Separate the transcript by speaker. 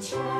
Speaker 1: church.